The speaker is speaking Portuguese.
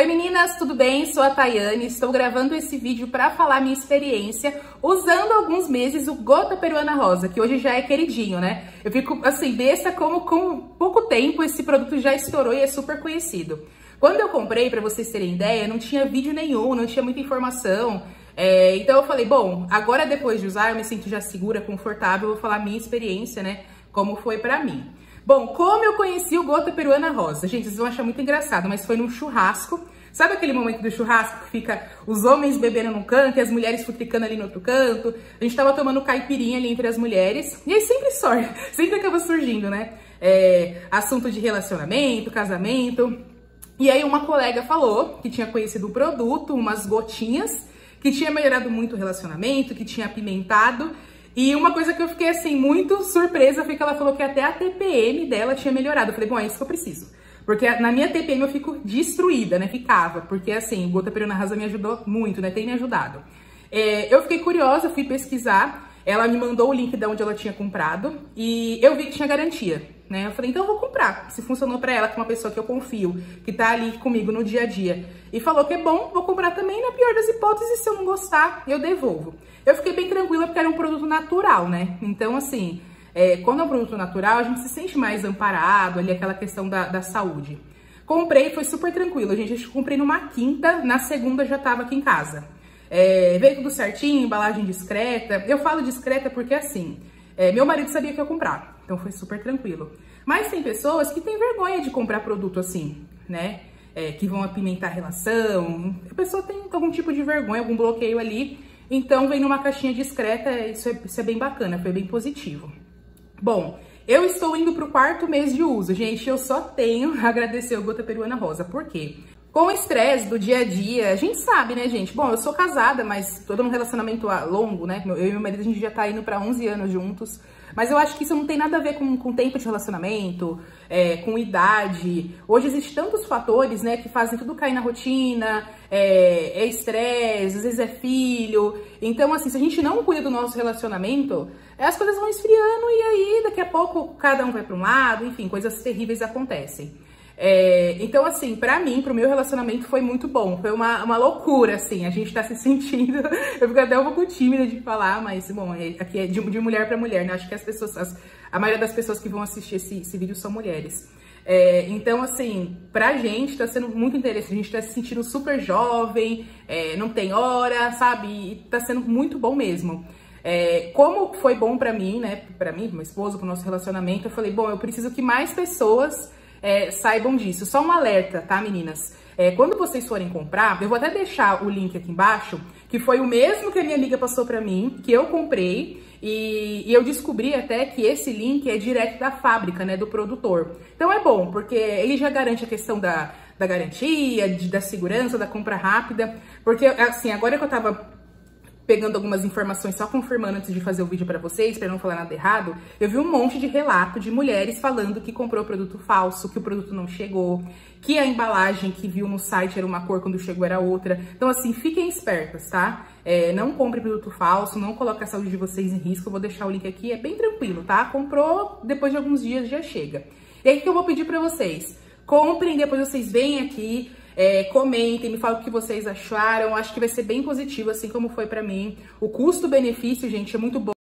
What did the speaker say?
Oi meninas, tudo bem? Sou a Tayane, estou gravando esse vídeo para falar minha experiência usando alguns meses o Gota Peruana Rosa, que hoje já é queridinho, né? Eu fico assim, besta como com pouco tempo esse produto já estourou e é super conhecido. Quando eu comprei, para vocês terem ideia, não tinha vídeo nenhum, não tinha muita informação, é, então eu falei, bom, agora depois de usar eu me sinto já segura, confortável, vou falar minha experiência, né, como foi para mim. Bom, como eu conheci o Gota Peruana Rosa? Gente, vocês vão achar muito engraçado, mas foi num churrasco. Sabe aquele momento do churrasco que fica os homens bebendo num canto e as mulheres futricando ali no outro canto? A gente tava tomando caipirinha ali entre as mulheres. E aí sempre sorte, sempre acaba surgindo, né? É, assunto de relacionamento, casamento. E aí uma colega falou que tinha conhecido o produto, umas gotinhas, que tinha melhorado muito o relacionamento, que tinha apimentado e uma coisa que eu fiquei assim muito surpresa foi que ela falou que até a TPM dela tinha melhorado. Eu falei, bom, é isso que eu preciso. Porque na minha TPM eu fico destruída, né? Ficava. Porque assim, o Gota Peruna Rasa me ajudou muito, né? Tem me ajudado. É, eu fiquei curiosa, fui pesquisar. Ela me mandou o link de onde ela tinha comprado e eu vi que tinha garantia, né? Eu falei, então eu vou comprar. Se funcionou para ela, que é uma pessoa que eu confio, que tá ali comigo no dia a dia. E falou que é bom, vou comprar também. Na pior das hipóteses, se eu não gostar, eu devolvo. Eu fiquei bem tranquila porque era um produto natural, né? Então, assim, é, quando é um produto natural, a gente se sente mais amparado ali, aquela questão da, da saúde. Comprei, foi super tranquilo, gente. Eu comprei numa quinta, na segunda já tava aqui em casa. É, veio tudo certinho, embalagem discreta. Eu falo discreta porque, assim, é, meu marido sabia que ia comprar, então foi super tranquilo. Mas tem pessoas que têm vergonha de comprar produto assim, né? É, que vão apimentar a relação. A pessoa tem algum tipo de vergonha, algum bloqueio ali. Então vem numa caixinha discreta, isso é, isso é bem bacana, foi bem positivo. Bom, eu estou indo para o quarto mês de uso, gente. Eu só tenho a agradecer o Gota Peruana Rosa. Por quê? Com o estresse do dia a dia, a gente sabe, né, gente? Bom, eu sou casada, mas todo um relacionamento longo, né? Eu e meu marido, a gente já tá indo para 11 anos juntos. Mas eu acho que isso não tem nada a ver com, com tempo de relacionamento, é, com idade. Hoje existem tantos fatores, né, que fazem tudo cair na rotina, é estresse, às vezes é filho. Então, assim, se a gente não cuida do nosso relacionamento, as coisas vão esfriando e aí daqui a pouco cada um vai para um lado, enfim, coisas terríveis acontecem. É, então, assim, pra mim, pro meu relacionamento foi muito bom. Foi uma, uma loucura, assim. A gente tá se sentindo. Eu fico até um pouco tímida de falar, mas, bom, é, aqui é de, de mulher pra mulher, né? Acho que as pessoas, as, a maioria das pessoas que vão assistir esse, esse vídeo são mulheres. É, então, assim, pra gente tá sendo muito interessante. A gente tá se sentindo super jovem, é, não tem hora, sabe? E tá sendo muito bom mesmo. É, como foi bom pra mim, né? Pra mim, pro meu esposo, pro nosso relacionamento, eu falei, bom, eu preciso que mais pessoas é, saibam disso. Só um alerta, tá, meninas? É, quando vocês forem comprar, eu vou até deixar o link aqui embaixo, que foi o mesmo que a minha amiga passou pra mim, que eu comprei, e, e, eu descobri até que esse link é direto da fábrica, né, do produtor. Então é bom, porque ele já garante a questão da, da garantia, de, da segurança, da compra rápida, porque assim, agora que eu tava pegando algumas informações, só confirmando antes de fazer o vídeo para vocês, para não falar nada errado, eu vi um monte de relato de mulheres falando que comprou produto falso, que o produto não chegou, que a embalagem que viu no site era uma cor, quando chegou era outra. Então, assim, fiquem espertas, tá? É, não compre produto falso, não coloque a saúde de vocês em risco. Eu vou deixar o link aqui, é bem tranquilo, tá? Comprou, depois de alguns dias já chega. E aí, o que eu vou pedir para vocês? Comprem, depois vocês vêm aqui, é, comentem, me falem o que vocês acharam. Acho que vai ser bem positivo, assim como foi pra mim. O custo-benefício, gente, é muito bom.